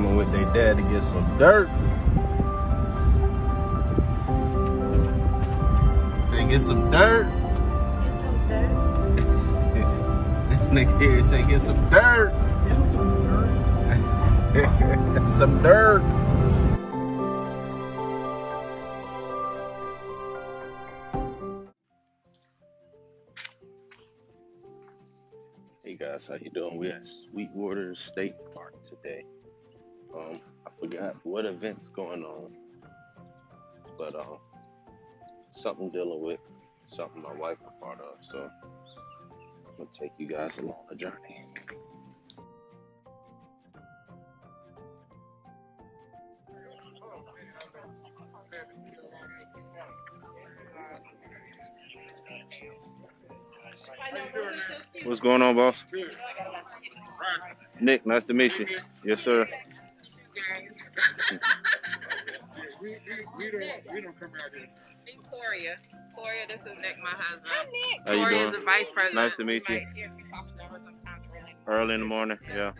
They coming with their dad to get some dirt. Say get some dirt. Get some dirt. Nigga here say get some dirt. Get some dirt. some dirt. Hey guys, how you doing? We at Sweetwater State Park today. Um, I forgot what event's going on, but um, something dealing with something my wife a part of. So I'm gonna take you guys along the journey. What's going on, boss? Nick, nice to meet you. Yes, sir. We, we, we don't we don't come out here. Victoria. Victoria, this is Nick, my husband. How you Victoria is the vice president. Nice to meet you. Right here, we talk to her sometimes early. Early in the morning, yeah. All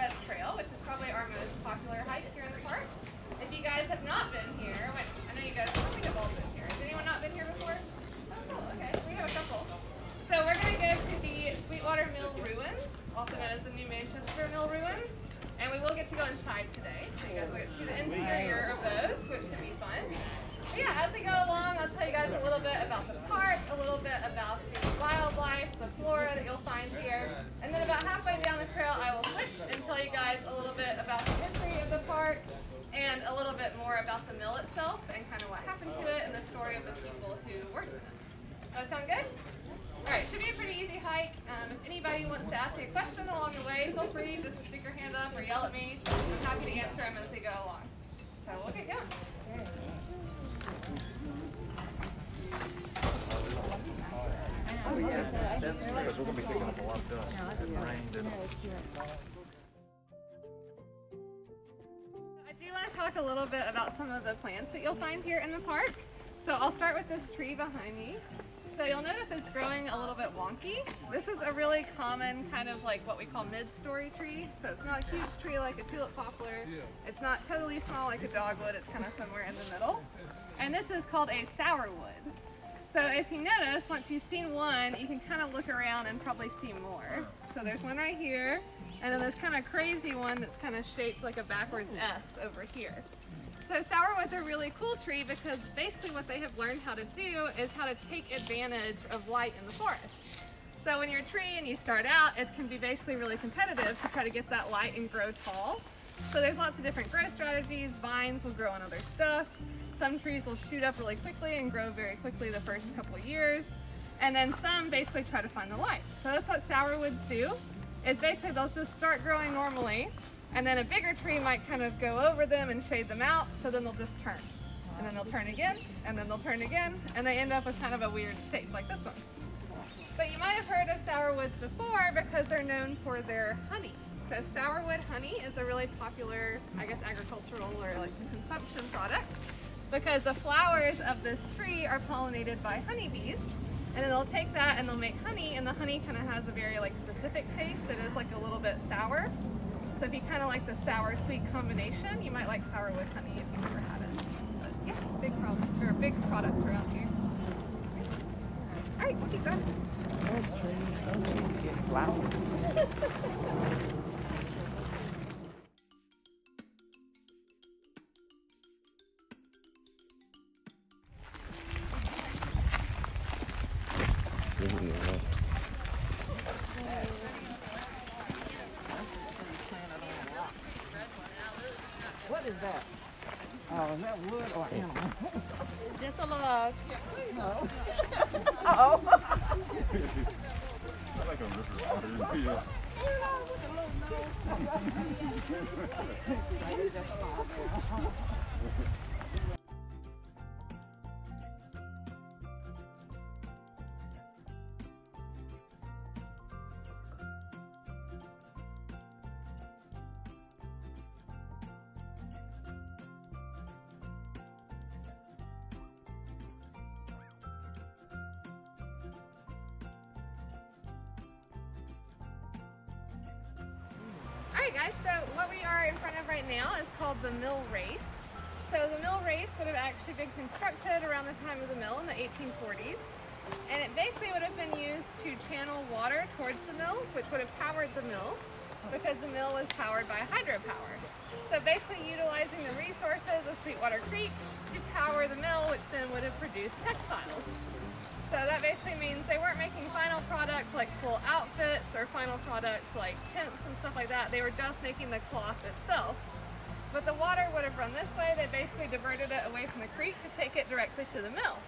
Red Trail, which is probably our most popular hike here in the park. If you guys have not been here, wait, I know you guys. Think have all been here. Has anyone not been here before? Oh, cool. Okay, we have a couple. So we're going to go to the Sweetwater Mill Ruins, also known as the New Manchester Mill Ruins. And we will get to go inside today. So you guys will get to see the interior of those, which should be fun. But yeah, as we go along, I'll tell you guys a little bit about the park, a little bit about the wildlife, the flora that you'll find here. And then about halfway down the trail, I will switch and tell you guys a little bit about the history of the park and a little bit more about the mill itself and kind of what happened to it and the story of the people who worked in it. Does that sound good? Alright, should be a pretty easy hike. Um, if anybody wants to ask me a question along the way, feel free to stick your hand up or yell at me. I'm happy to answer them as we go along. So we'll get going. Because we're gonna be picking up a lot of dust. It rained and talk a little bit about some of the plants that you'll find here in the park. So I'll start with this tree behind me. So you'll notice it's growing a little bit wonky. This is a really common kind of like what we call mid-story tree. So it's not a huge tree like a tulip poplar. It's not totally small like a dogwood. It's kind of somewhere in the middle. And this is called a sourwood. So if you notice, once you've seen one, you can kind of look around and probably see more. So there's one right here, and then this kind of crazy one that's kind of shaped like a backwards S over here. So sourwood's a really cool tree because basically what they have learned how to do is how to take advantage of light in the forest. So when you're a tree and you start out, it can be basically really competitive to try to get that light and grow tall. So there's lots of different growth strategies. Vines will grow on other stuff. Some trees will shoot up really quickly and grow very quickly the first couple years. And then some basically try to find the light. So that's what sourwoods do, is basically they'll just start growing normally, and then a bigger tree might kind of go over them and shade them out, so then they'll just turn. And then they'll turn again, and then they'll turn again, and they end up with kind of a weird shape like this one. But you might have heard of sourwoods before because they're known for their honey. So sourwood honey is a really popular, I guess, agricultural or like consumption product because the flowers of this tree are pollinated by honeybees. And then they'll take that and they'll make honey, and the honey kind of has a very like specific taste. It is like a little bit sour. So if you kind of like the sour sweet combination, you might like sourwood honey if you've never had it. But yeah, big problem or big product around here. All right, we'll keep going. Alright guys, so what we are in front of right now is called the mill race. So the mill race would have actually been constructed around the time of the mill in the 1840s. And it basically would have been used to channel water towards the mill, which would have powered the mill because the mill was powered by hydropower. So basically utilizing the resources of Sweetwater Creek to power the mill, which then would have produced textiles. So that basically means they weren't making final product like full outfits or final product like tents and stuff like that. They were just making the cloth itself. But the water would have run this way. They basically diverted it away from the creek to take it directly to the mill.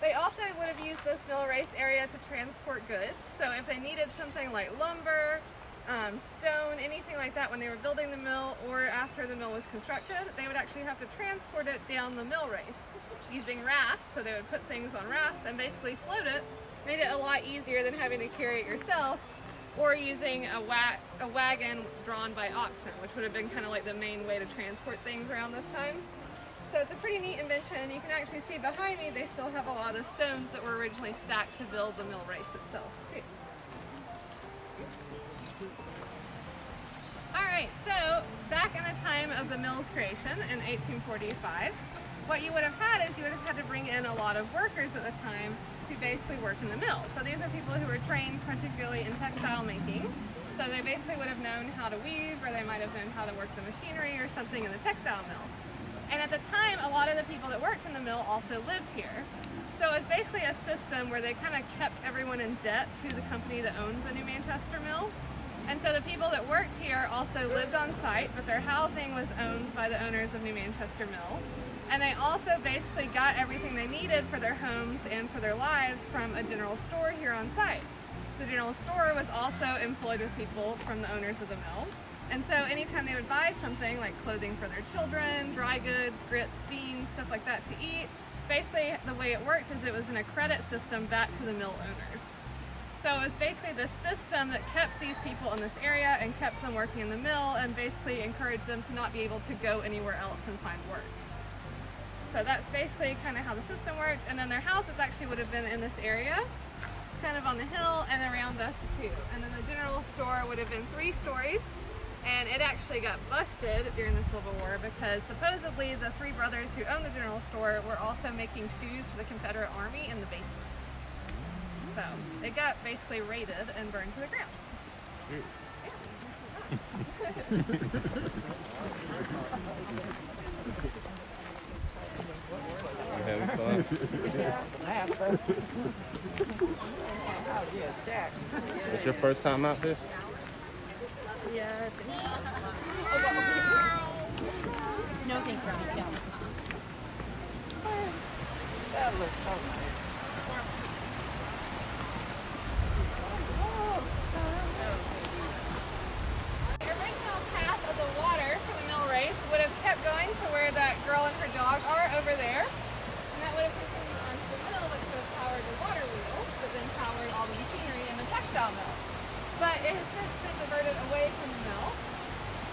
They also would have used this mill race area to transport goods. So if they needed something like lumber, um, stone, anything like that when they were building the mill or after the mill was constructed, they would actually have to transport it down the mill race using rafts. So they would put things on rafts and basically float it, made it a lot easier than having to carry it yourself or using a, wa a wagon drawn by oxen, which would have been kind of like the main way to transport things around this time. So it's a pretty neat invention. And you can actually see behind me, they still have a lot of stones that were originally stacked to build the mill race itself. Alright, so back in the time of the mill's creation in 1845, what you would have had is you would have had to bring in a lot of workers at the time to basically work in the mill. So these are people who were trained particularly in textile making. So they basically would have known how to weave or they might have known how to work the machinery or something in the textile mill. And at the time, a lot of the people that worked in the mill also lived here. So it's basically a system where they kind of kept everyone in debt to the company that owns the New Manchester Mill. And so the people that worked here also lived on site, but their housing was owned by the owners of New Manchester Mill. And they also basically got everything they needed for their homes and for their lives from a general store here on site. The general store was also employed with people from the owners of the mill. And so anytime they would buy something like clothing for their children, dry goods, grits, beans, stuff like that to eat, basically the way it worked is it was in a credit system back to the mill owners. So it was basically the system that kept these people in this area and kept them working in the mill and basically encouraged them to not be able to go anywhere else and find work. So that's basically kind of how the system worked. And then their houses actually would have been in this area, kind of on the hill and around us too. And then the general store would have been three stories. And it actually got busted during the Civil War because supposedly the three brothers who owned the general store were also making shoes for the Confederate Army in the basement. So it got basically raided and burned to the ground. You having fun? Yeah, It's your first time out there? No thanks, Ronnie. No. That looks so nice. The original path of the water for the mill race would have kept going to where that girl and her dog are over there. And that would have continued on to the mill, which have powered the water wheel, that then powered all the machinery in the textile mill. But it has since been diverted away from the mill.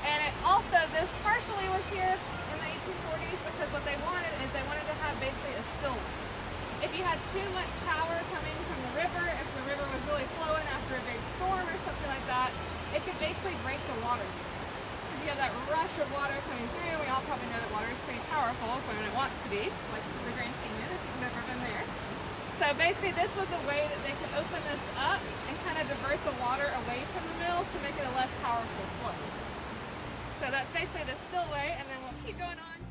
And it also, this partially was here in the 1840s because what they wanted is they wanted to have basically a spillway. If you had too much power coming from the river, if the river was really flowing after a big storm or something like that, it could basically break the water. That rush of water coming through. We all probably know that water is pretty powerful when it wants to be, like the Grand Canyon if you've never been there. So basically this was a way that they could open this up and kind of divert the water away from the mill to make it a less powerful flow. So that's basically the spillway and then we'll keep going on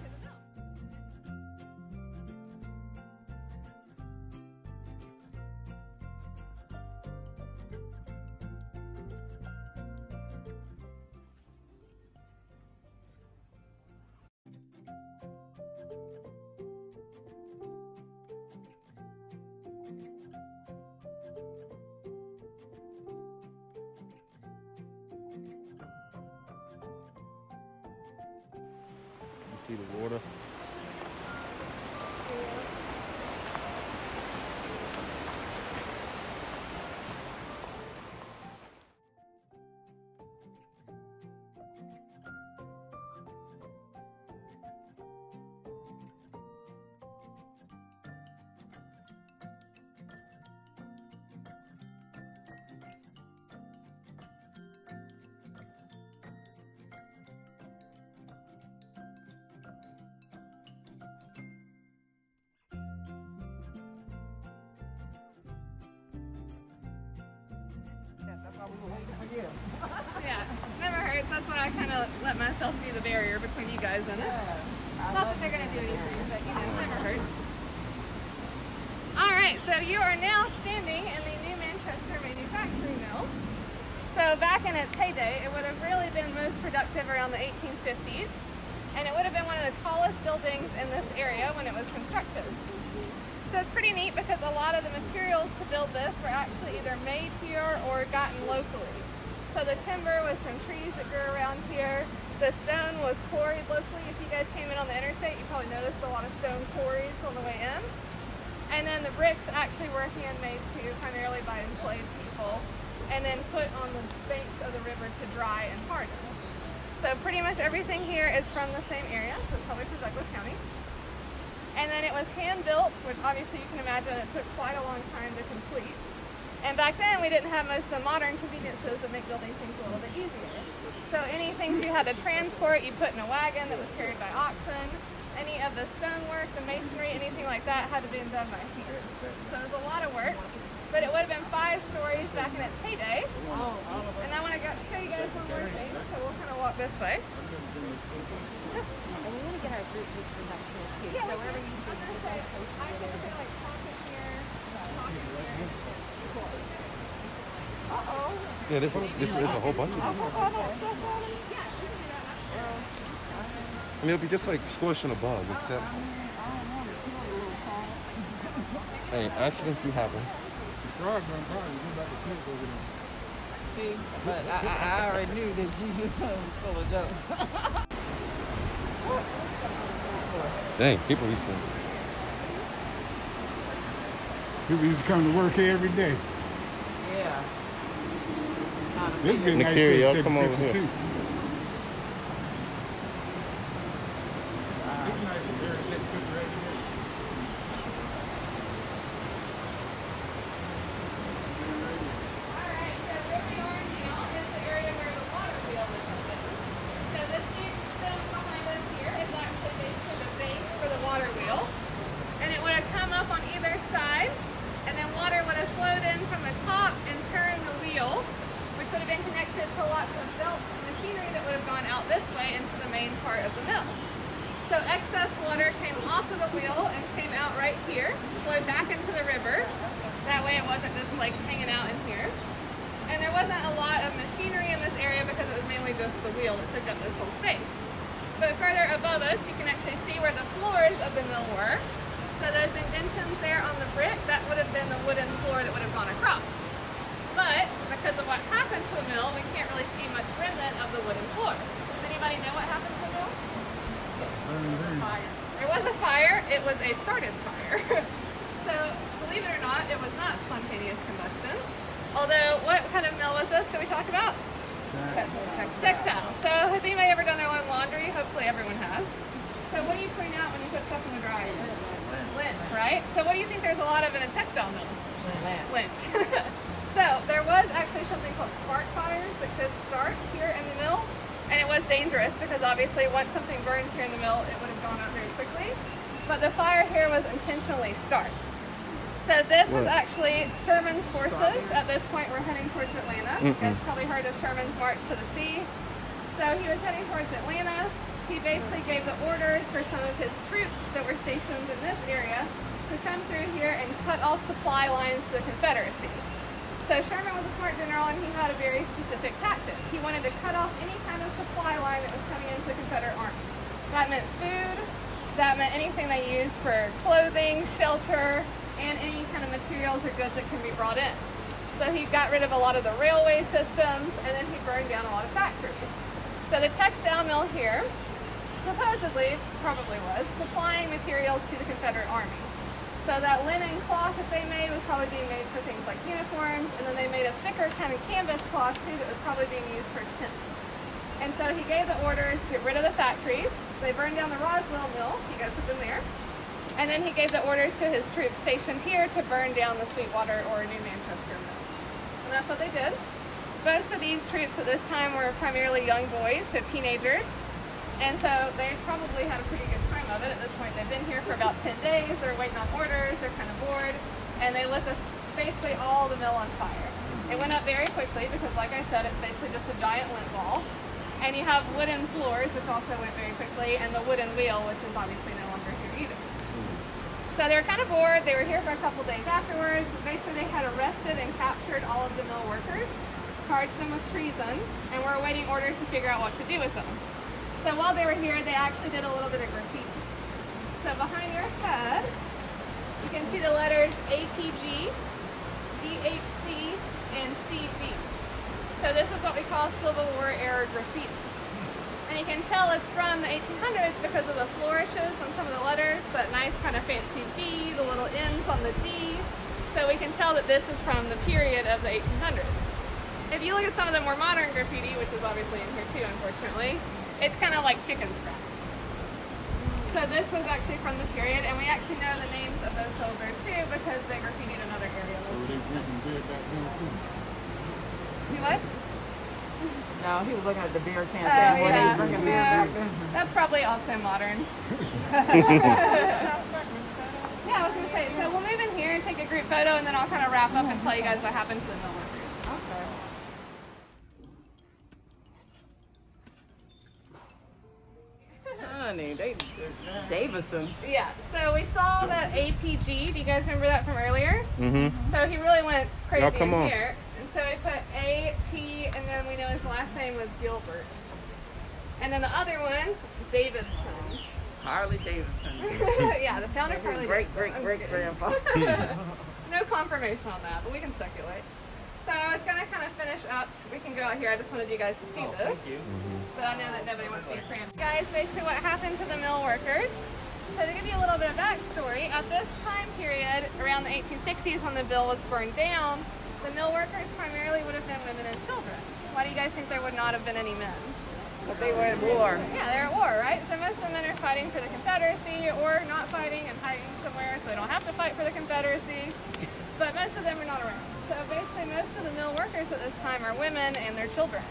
see the water? Yeah, never hurts. That's why I kind of let myself be the barrier between you guys and it. Not that they're gonna do anything, but you know, never hurts. All right, so you are now standing in the New Manchester Manufacturing Mill. So back in its heyday, it would have really been most productive around the 1850s, and it would have been one of the tallest buildings in this area when it was constructed. So it's pretty neat because a lot of the materials to build this were actually either made here or gotten locally. So the timber was from trees that grew around here. The stone was quarried locally. If you guys came in on the interstate, you probably noticed a lot of stone quarries on the way in. And then the bricks actually were handmade too, primarily by enslaved people, and then put on the banks of the river to dry and harden. So pretty much everything here is from the same area, so it's probably for Douglas County. And then it was hand built, which obviously you can imagine it took quite a long time to complete. And back then we didn't have most of the modern conveniences that make building things a little bit easier. So any things you had to transport, you put in a wagon that was carried by oxen. Any of the stonework, the masonry, anything like that had to be done by hand. So it was a lot of work. But it would have been five stories back in its heyday. And I want to go show you guys one more thing, so we'll kind of walk this way. And we want to get our group picture back to the kids. Yeah, So wherever you see I was the gonna say, post I or could whatever. say like pocket here, pocket here. Uh-oh. Yeah, this, this is a whole bunch of them. I mean, it'll be just like squishing a bug, except. Hey, accidents do happen. Frogs on fire. You go back to kids over there. See, but I, I, I already knew that you was full of jokes. Dang, people used to. People used to come to work here every day. Yeah. This big- be a nice Nicaria, place to come a over here. too. It's nice to hear it, take a picture right here. Alright, so where we are now is the area where the water wheel is located. So this big stone behind us here is actually basically the base for the water wheel. And it would have come up on either side, and then water would have flowed in from the top and turned the wheel, which would have been connected to lots of belts and machinery that would have gone out this way into the main part of the mill. So excess water came off of the wheel and came out right here, flowed back into the river. It wasn't just like hanging out in here. And there wasn't a lot of machinery in this area because it was mainly just the wheel that took up this whole space. But further above us, you can actually see where the floors of the mill were. So those indentions there on the brick, that would have been the wooden floor that would have gone across. But because of what happened to the mill, we can't really see much remnant of the wooden floor. Does anybody know what happened to the mill? There was a Fire. There was a fire. It was a started fire. believe it or not, it was not spontaneous combustion. Although, what kind of mill was this that we talked about? Textile. So has anybody ever done their own laundry? Hopefully everyone has. So what do you clean out when you put stuff in the dryer? Lint, right? So what do you think there's a lot of in a textile mill? Lint. so there was actually something called spark fires that could start here in the mill. And it was dangerous because obviously once something burns here in the mill, it would have gone out very quickly. But the fire here was intentionally start. So this is actually Sherman's forces. At this point, we're heading towards Atlanta. You guys probably heard of Sherman's March to the Sea. So he was heading towards Atlanta. He basically gave the orders for some of his troops that were stationed in this area to come through here and cut off supply lines to the Confederacy. So Sherman was a smart general and he had a very specific tactic. He wanted to cut off any kind of supply line that was coming into the Confederate Army. That meant food, that meant anything they used for clothing, shelter, and any kind of materials or goods that can be brought in. So he got rid of a lot of the railway systems and then he burned down a lot of factories. So the textile mill here supposedly, probably was, supplying materials to the Confederate Army. So that linen cloth that they made was probably being made for things like uniforms, and then they made a thicker kind of canvas cloth too that was probably being used for tents. And so he gave the orders to get rid of the factories. They burned down the Roswell mill. You guys have been there. And then he gave the orders to his troops stationed here to burn down the Sweetwater or New Manchester mill. And that's what they did. Most of these troops at this time were primarily young boys, so teenagers. And so they probably had a pretty good time of it at this point. They've been here for about 10 days. They're waiting on orders. They're kind of bored. And they lit the, basically all the mill on fire. It went up very quickly because, like I said, it's basically just a giant lint ball. And you have wooden floors, which also went very quickly, and the wooden wheel, which is obviously no longer here either. So they were kind of bored. They were here for a couple days afterwards. Basically, they had arrested and captured all of the mill workers, charged them with treason, and were awaiting orders to figure out what to do with them. So while they were here, they actually did a little bit of graffiti. So behind your head, you can see the letters APG, DHC, and CV. So this is what we call Civil War era graffiti. And you can tell it's from the 1800s because of the flourishes on some of the letters, that nice kind of fancy V, the little N's on the D. So we can tell that this is from the period of the 1800s. If you look at some of the more modern graffiti, which is obviously in here too, unfortunately, it's kind of like chicken scratch. So this was actually from the period, and we actually know the names of those soldiers too because they graffitied another area. You what? No, he was looking at the beer can Oh, saying, well, yeah. they drinking beer back. That's probably also modern. yeah, I was gonna say. So we'll move in here and take a group photo, and then I'll kind of wrap up and tell you guys what happened to the mill workers. Okay. Honey, they, Davison. Yeah. So we saw that APG. Do you guys remember that from earlier? Mm-hmm. So he really went crazy Y'all come in on. here. Last name was Gilbert. And then the other one, Davidson. Harley Davidson. yeah, the founder of Harley Great, great, Davidson. great grandpa. Hmm. no confirmation on that, but we can speculate. So it's gonna kind of finish up. We can go out here. I just wanted you guys to see oh, this. Thank you. Mm-hmm. But I know that nobody wants to be cramped. Guys, basically what happened to the mill workers. So to give you a little bit of backstory, at this time period, around the 1860s when the bill was burned down, the mill workers primarily would have been women and children. Why do you guys think there would not have been any men? but they were at war. Yeah, they're at war, right? So most of the men are fighting for the Confederacy or not fighting and hiding somewhere so they don't have to fight for the Confederacy. But most of them are not around. So basically most of the mill workers at this time are women and their children.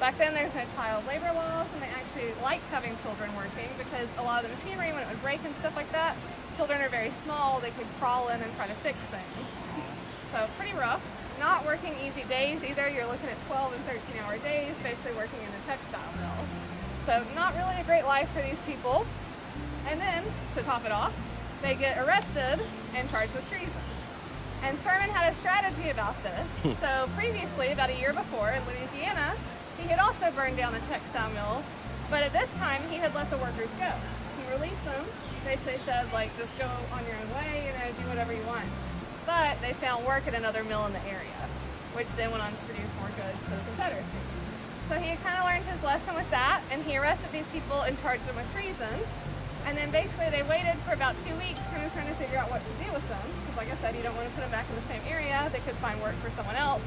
Back then there's no child labor laws and they actually liked having children working because a lot of the machinery when it would break and stuff like that, children are very small, they could crawl in and try to fix things. So pretty rough. Not working easy days either. You're looking at 12 and 13 hour days, basically working in a textile mill. So not really a great life for these people. And then, to top it off, they get arrested and charged with treason. And Sherman had a strategy about this. Hmm. so previously, about a year before, in Louisiana, he had also burned down a textile mill, but at this time he had let the workers go. He released them. Basically said, like, just go on your own way, you know, do whatever you want. But they found work at another mill in the area, which then went on to produce more goods for the Confederacy. So he kind of learned his lesson with that, and he arrested these people and charged them with treason. And then basically they waited for about two weeks, kind of trying to figure out what to do with them. Because like I said, you don't want to put them back in the same area. They could find work for someone else.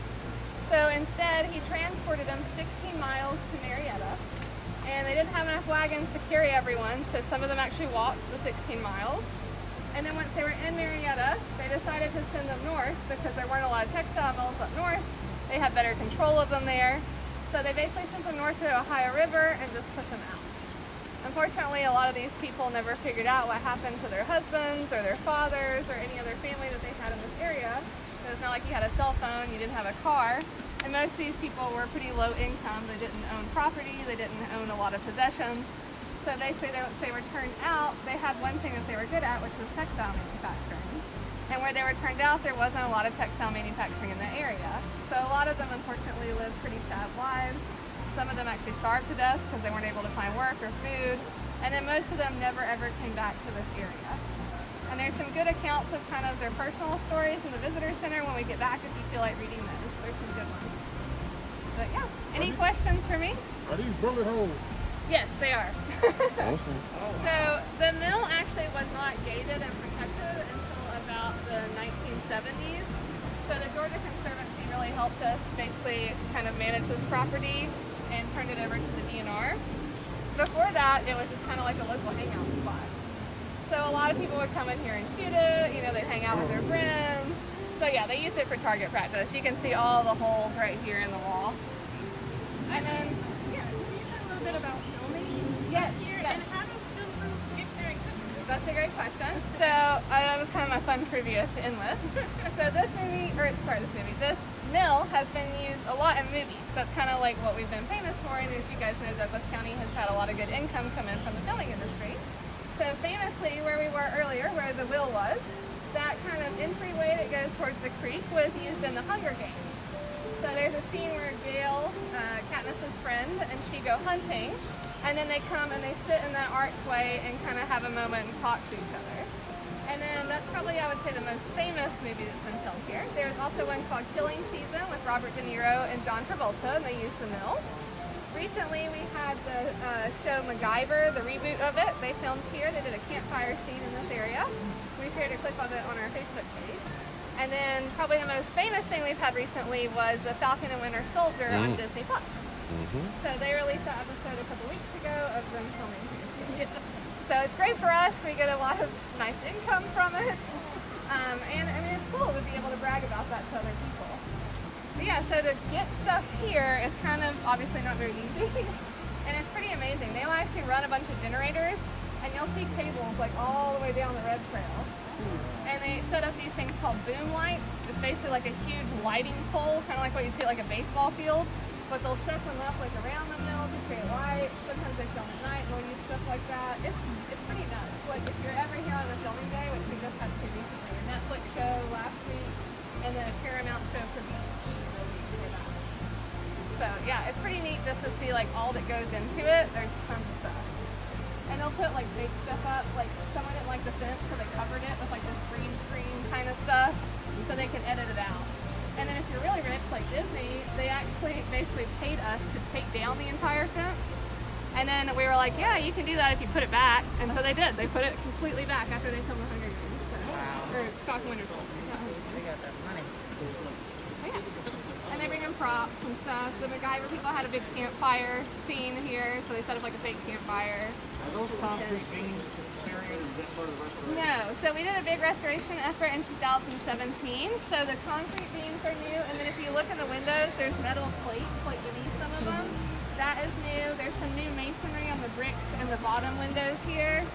So instead, he transported them 16 miles to Marietta. And they didn't have enough wagons to carry everyone, so some of them actually walked the 16 miles. And then once they were in Marietta, they decided to send them north because there weren't a lot of textile mills up north. They had better control of them there. So they basically sent them north to the Ohio River and just put them out. Unfortunately, a lot of these people never figured out what happened to their husbands or their fathers or any other family that they had in this area. So it's not like you had a cell phone, you didn't have a car. And most of these people were pretty low income. They didn't own property, they didn't own a lot of possessions. So they say that they were turned out, they had one thing that they were good at, which was textile manufacturing. And where they were turned out, there wasn't a lot of textile manufacturing in the area. So a lot of them unfortunately lived pretty sad lives. Some of them actually starved to death because they weren't able to find work or food. And then most of them never ever came back to this area. And there's some good accounts of kind of their personal stories in the visitor center when we get back if you feel like reading those. There's some good ones. But yeah, any questions for me? Are these bullet holes? Yes, they are. Awesome. So the mill actually was not gated and protected until about the 1970s. So the Georgia Conservancy really helped us basically kind of manage this property and turned it over to the DNR. Before that, it was just kind of like a local hangout spot. So a lot of people would come in here and shoot it, you know, they'd hang out with their oh. friends. So yeah, they used it for target practice. You can see all the holes right here in the wall. And then, Yeah, can you talk a little bit about filming yes, here yes. and how do film crews get their equipment? That's a great question. So uh, that was kind of my fun trivia to end with. so this movie, or sorry, this movie, this mill has been used a lot in movies. That's kind of like what we've been famous for. And as you guys know, Douglas County has had a lot of good income come in from the filming industry. So famously, where we were earlier, where the wheel was, that kind of entryway that goes towards the creek was used in the Hunger Games. So there's a scene where Gale, uh, Katniss's friend, and she go hunting, and then they come and they sit in that archway and kind of have a moment and talk to each other. And then that's probably, I would say, the most famous movie that's been filmed here. There's also one called Killing Season with Robert De Niro and John Travolta, and they used the mill. Recently, we had the uh, show MacGyver, the reboot of it. They filmed here. They did a campfire scene in this area. We've shared a clip of it on our Facebook page. And then probably the most famous thing we've had recently was the Falcon and Winter Soldier on Mm. Disney Plus. Mm-hmm. So they released that episode a couple weeks ago of them filming here. So it's great for us. We get a lot of nice income from it. Um, and I mean, it's cool to be able to brag about that to other people. But yeah, so to get stuff here is kind of obviously not very easy. and it's pretty amazing. They will actually run a bunch of generators and you'll see cables like all the way down the red trail. And they set up these things called boom lights. It's basically like a huge lighting pole, kind of like what you see like a baseball field. But they'll set them up like around the mill to create light. Sometimes they film at night and they'll use stuff like that. It's it's pretty nuts. Like if you're ever here on a filming day, which we just had two recently, a Netflix show last week, and then a Paramount show for that. So yeah, it's pretty neat just to see like all that goes into it. There's tons of stuff. And they'll put like fake stuff up. Like someone didn't like the fence, so they covered it with like this green screen kind of stuff, so they can edit it out. And then if you're really rich, like Disney, they actually basically paid us to take down the entire fence. And then we were like, yeah, you can do that if you put it back. And so they did. They put it completely back after they filmed the Hunger Games. So, Wow. Or Falcon Winter Soldier. Yeah. They got that money. Yeah. And they bring in props and stuff. The MacGyver people had a big campfire scene here, so they set up like a fake campfire. Are those concrete beams carrying, is that part of the restoration? No, so we did a big restoration effort in 2017. So the concrete beams are new, and then if you look in the windows, there's metal plates like beneath some of them. That is new. There's some new masonry on the bricks and the bottom windows here.